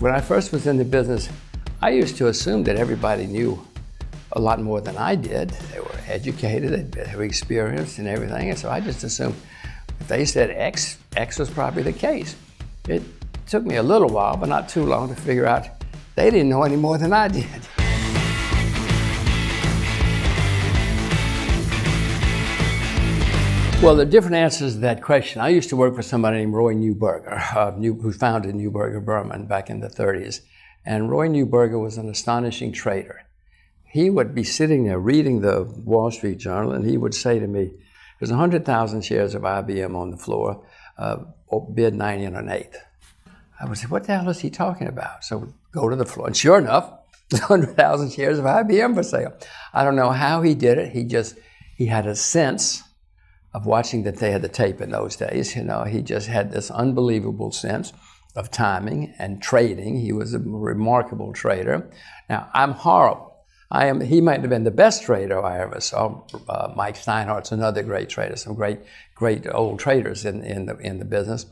When I first was in the business, I used to assume that everybody knew a lot more than I did. They were educated, they were experienced and everything, and so I just assumed if they said X, X was probably the case. It took me a little while, but not too long, to figure out they didn't know any more than I did. Well, there are different answers to that question. I used to work for somebody named Roy Neuberger, uh, New, who founded Neuberger Berman back in the 30s. And Roy Neuberger was an astonishing trader. He would be sitting there reading the Wall Street Journal, and he would say to me, There's 100,000 shares of IBM on the floor, uh, bid 90 and an eighth. I would say, What the hell is he talking about? So go to the floor. And sure enough, 100,000 shares of IBM for sale. I don't know how he did it. He just, he had a sense of watching that they had the tape in those days. You know, he just had this unbelievable sense of timing and trading. He was a remarkable trader. Now, I'm horrible. I am, he might have been the best trader I ever saw. Uh, Mike Steinhardt's another great trader, some great, great old traders in, in, the, in the business.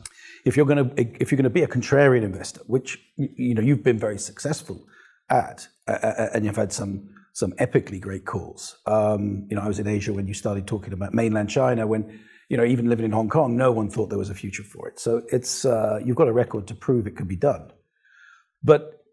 If you're going to if you're going to be a contrarian investor, which you know you've been very successful at, uh, and you've had some some epically great calls. Um, you know, I was in Asia when you started talking about mainland China. When you know, even living in Hong Kong, no one thought there was a future for it. So it's uh, you've got a record to prove it can be done. But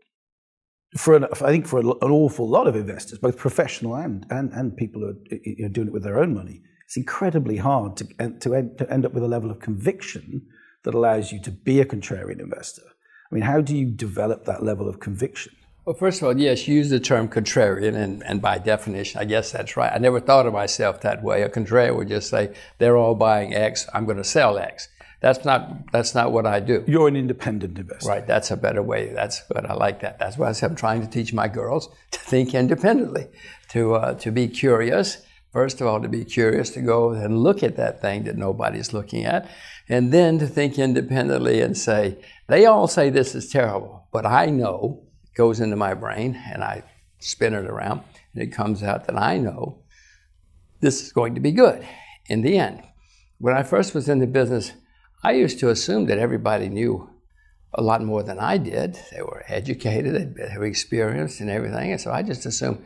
for an, I think for an awful lot of investors, both professional and and, and people who are you know, doing it with their own money, it's incredibly hard to to end, to end up with a level of conviction that allows you to be a contrarian investor. I mean, how do you develop that level of conviction? Well, first of all, yes, you use the term contrarian, and, and by definition, I guess that's right. I never thought of myself that way. A contrarian would just say, they're all buying X, I'm going to sell X. That's not, that's not what I do. You're an independent investor. Right, that's a better way. That's what I like that. That's why I'm trying to teach my girls to think independently, to, uh, to be curious. First of all, to be curious, to go and look at that thing that nobody's looking at, and then to think independently and say, they all say this is terrible, but I know goes into my brain and I spin it around and it comes out that I know this is going to be good in the end. When I first was in the business, I used to assume that everybody knew a lot more than I did. They were educated, they were experienced and everything. And so I just assumed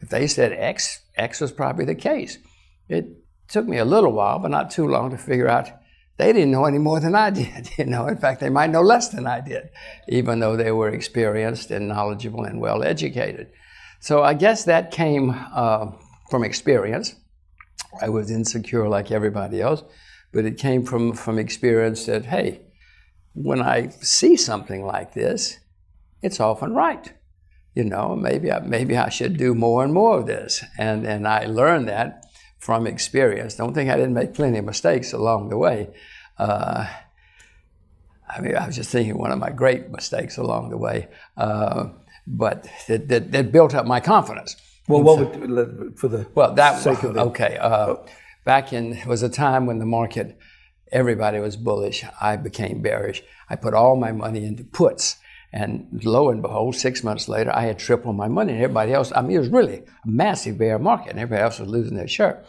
if they said X, X was probably the case. It took me a little while, but not too long to figure out they didn't know any more than I did. You know, in fact, they might know less than I did, even though they were experienced and knowledgeable and well educated. So I guess that came uh, from experience. I was insecure like everybody else, but it came from from experience that hey, when I see something like this, it's often right. You know, maybe I, maybe I should do more and more of this, and and I learned that from experience. Don't think I didn't make plenty of mistakes along the way. Uh, I mean, I was just thinking one of my great mistakes along the way, uh, but that, it, it, built up my confidence. Well, what would, for the well that sake of okay. Uh, back in it was a time when the market, everybody was bullish. I became bearish. I put all my money into puts. And lo and behold, six months later, I had tripled my money. And everybody else, I mean, it was really a massive bear market, and everybody else was losing their shirt.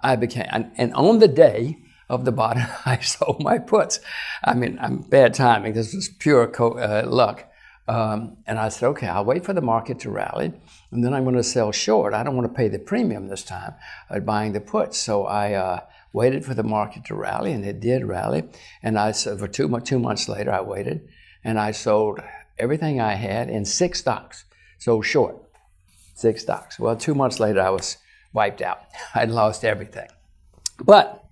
I became, and, and on the day of the bottom, I sold my puts. I mean, I'm bad timing. This was pure co- uh, luck. Um, and I said, okay, I'll wait for the market to rally, and then I'm going to sell short. I don't want to pay the premium this time at buying the puts. So I uh, waited for the market to rally, and it did rally. And I said, for two, two months later, I waited, and I sold everything I had in six stocks. So short, six stocks. Well, two months later, I was wiped out. I'd lost everything. But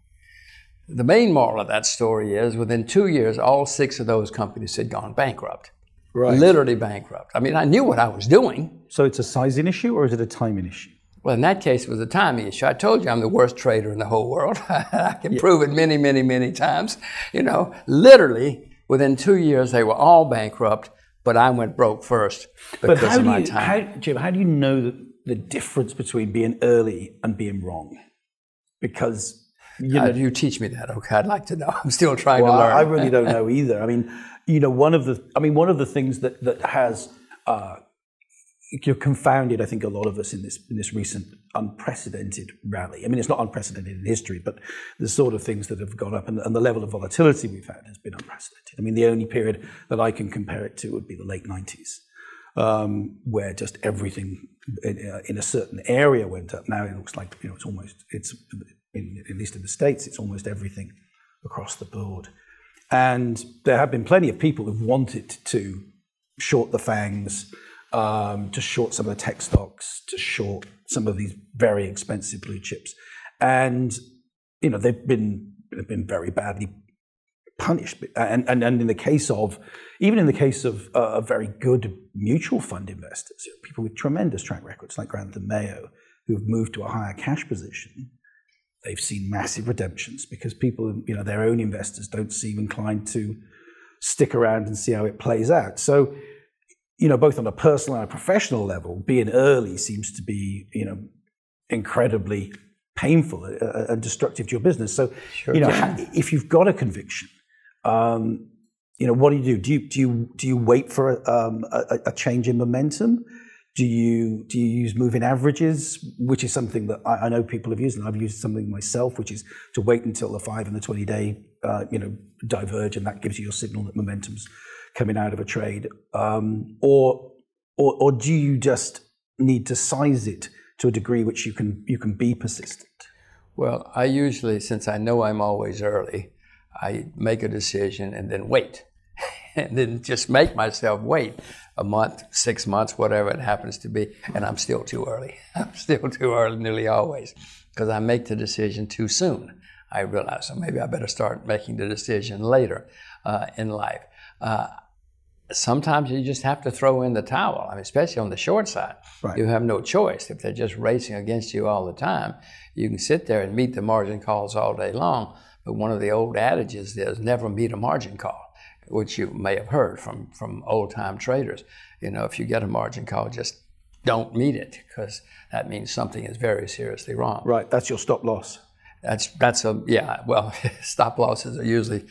the main moral of that story is within two years, all six of those companies had gone bankrupt. Right. Literally bankrupt. I mean, I knew what I was doing. So it's a sizing issue or is it a timing issue? Well, in that case, it was a timing issue. I told you I'm the worst trader in the whole world. I can yeah. prove it many, many, many times. You know, literally within two years, they were all bankrupt but I went broke first because but how of do you, time. How, Jim, how do you know the, the difference between being early and being wrong? Because you, know, you teach me that. Okay, I'd like to know. I'm still trying well, to learn. I really don't know either. I mean, you know, one of the I mean, one of the things that that has uh, you're confounded. I think a lot of us in this in this recent unprecedented rally. I mean, it's not unprecedented in history, but the sort of things that have gone up and, and the level of volatility we've had has been unprecedented. I mean, the only period that I can compare it to would be the late '90s, um, where just everything in, uh, in, a certain area went up. Now it looks like you know it's almost it's in, at least in the states it's almost everything across the board. And there have been plenty of people who've wanted to short the FANGs, um, to short some of the tech stocks, to short some of these very expensive blue chips. And, you know, they've been, they've been very badly punished. And, and, and in the case of, even in the case of uh, very good mutual fund investors, people with tremendous track records like Grantham Mayo, who've moved to a higher cash position, they've seen massive redemptions because people, you know, their own investors don't seem inclined to stick around and see how it plays out. So, you know, both on a personal and a professional level, being early seems to be, you know, incredibly painful and destructive to your business. So, sure, you know, if you've got a conviction, um, you know, what do you do? Do you do you do you wait for um, a, a change in momentum? Do you do you use moving averages, which is something that I, I, know people have used, and I've used something myself, which is to wait until the five and the twenty day, uh, you know, diverge, and that gives you your signal that momentum's coming out of a trade, um, or, or or do you just need to size it to a degree which you can you can be persistent? Well, I usually, since I know I'm always early, I make a decision and then wait. and then just make myself wait a month, six months, whatever it happens to be, and I'm still too early. I'm still too early nearly always because I make the decision too soon. I realize, so maybe I better start making the decision later uh, in life. Uh, sometimes you just have to throw in the towel. I mean, especially on the short side, right. you have no choice. If they're just racing against you all the time, you can sit there and meet the margin calls all day long. But one of the old adages is never meet a margin call which you may have heard from, from old time traders. You know, if you get a margin call, just don't meet it because that means something is very seriously wrong. Right, that's your stop loss. That's that's a yeah. Well, stop losses are usually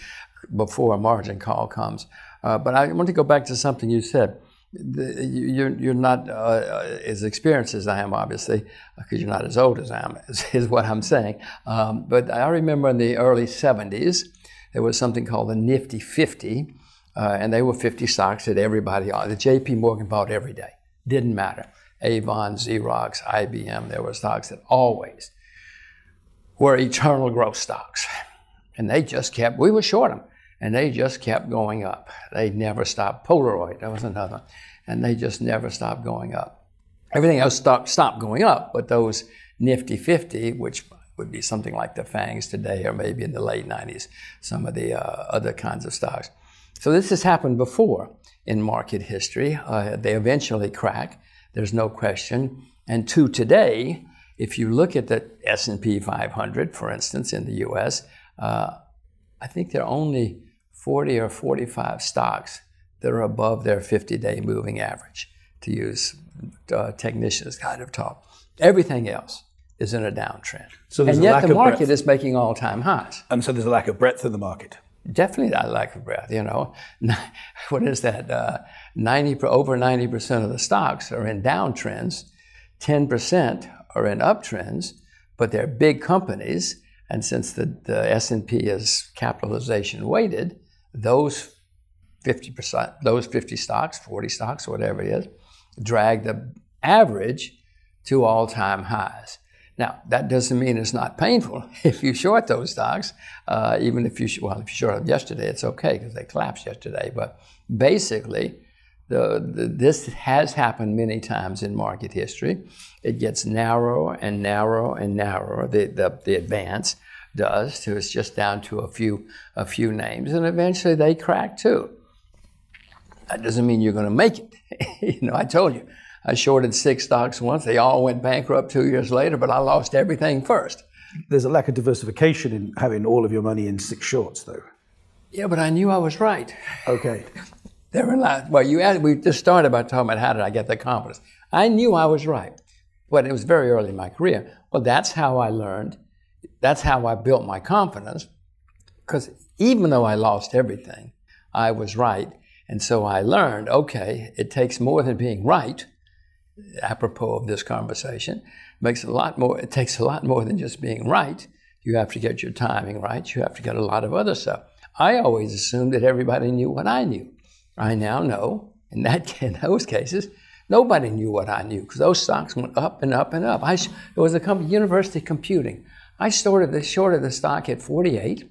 before a margin call comes. Uh, but I want to go back to something you said. The, you're, you're not uh, as experienced as I am, obviously, because you're not as old as I am, is, is what I'm saying. Um, but I remember in the early 70s, there was something called the Nifty 50, uh, and they were 50 stocks that everybody, uh, the JP Morgan bought every day. Didn't matter. Avon, Xerox, IBM, there were stocks that always were eternal growth stocks. And they just kept, we were short them, and they just kept going up. They never stopped. Polaroid, that was another. And they just never stopped going up. Everything else stopped, stopped going up, but those Nifty 50, which would be something like the FANGs today, or maybe in the late 90s, some of the uh, other kinds of stocks. So this has happened before in market history. Uh, they eventually crack, there's no question. And to today, if you look at the S&P 500, for instance, in the U.S., uh, I think there are only 40 or 45 stocks that are above their 50-day moving average, to use uh, technicians kind of talk. Everything else is in a downtrend. So and yet the market is making all-time highs. And so there's a lack of breadth in the market. Definitely a lack of breadth. You know, what is that? Uh, Ninety over ninety percent of the stocks are in downtrends. Ten percent are in uptrends, but they're big companies. And since the, the S&P is capitalization weighted, those 50%, those 50 stocks, 40 stocks, whatever it is, drag the average to all-time highs. Now, that doesn't mean it's not painful if you short those stocks. Uh, even if you, well, if you short them yesterday, it's okay because they collapsed yesterday. But basically, the, the, this has happened many times in market history. It gets narrower and narrower and narrower, the, the, the advance does, so it's just down to a few, a few names, and eventually they crack too. That doesn't mean you're going to make it. you know, I told you, I shorted six stocks once. They all went bankrupt two years later, but I lost everything first. There's a lack of diversification in having all of your money in six shorts, though. Yeah, but I knew I was right. Okay. Therein lies. Well, you asked, we just started by talking about how did I get the confidence. I knew I was right, but it was very early in my career. Well, that's how I learned. That's how I built my confidence. Because even though I lost everything, I was right. And so I learned okay, it takes more than being right apropos of this conversation. Makes a lot more. It takes a lot more than just being right. You have to get your timing right. You have to get a lot of other stuff. I always assumed that everybody knew what I knew. I now know, in that in those cases, nobody knew what I knew because those stocks went up and up and up. I, it was a company, University Computing. I started the shorted the stock at 48,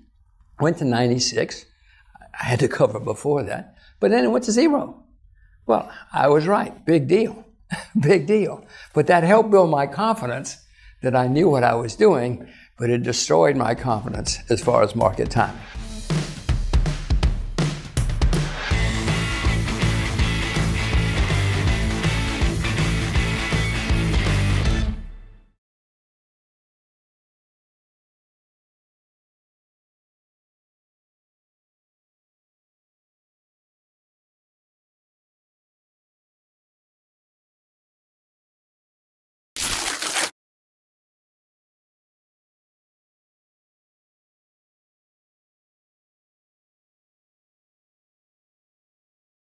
went to 96. I had to cover before that, but then it went to zero. Well, I was right. Big deal. Big deal. But that helped build my confidence that I knew what I was doing, but it destroyed my confidence as far as market timing.